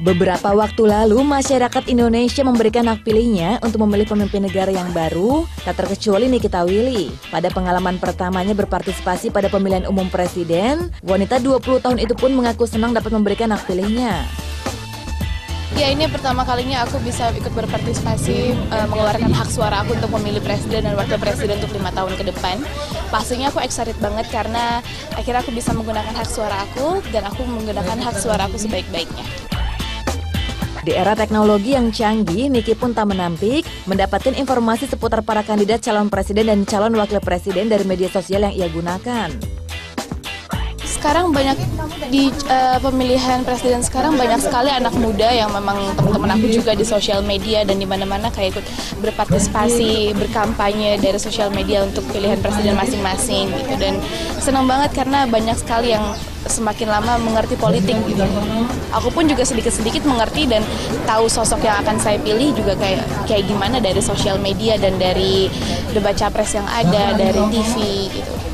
Beberapa waktu lalu, masyarakat Indonesia memberikan hak pilihnya untuk memilih pemimpin negara yang baru, tak terkecuali Nikita Willy. Pada pengalaman pertamanya berpartisipasi pada pemilihan umum presiden, wanita 20 tahun itu pun mengaku senang dapat memberikan hak pilihnya. Ya ini pertama kalinya aku bisa ikut berpartisipasi uh, mengeluarkan hak suara aku untuk memilih presiden dan wakil presiden untuk lima tahun ke depan. Pastinya aku excited banget karena akhirnya aku bisa menggunakan hak suara aku dan aku menggunakan hak suara aku sebaik-baiknya. Di era teknologi yang canggih, Niki pun tak menampik mendapatkan informasi seputar para kandidat calon presiden dan calon wakil presiden dari media sosial yang ia gunakan. Sekarang banyak di uh, pemilihan presiden sekarang banyak sekali anak muda yang memang teman-teman aku juga di sosial media dan di mana-mana kayak ikut berpartisipasi, berkampanye dari sosial media untuk pilihan presiden masing-masing gitu dan senang banget karena banyak sekali yang semakin lama mengerti politik gitu. Aku pun juga sedikit-sedikit mengerti dan tahu sosok yang akan saya pilih juga kayak kayak gimana dari sosial media dan dari debat capres yang ada dari TV gitu.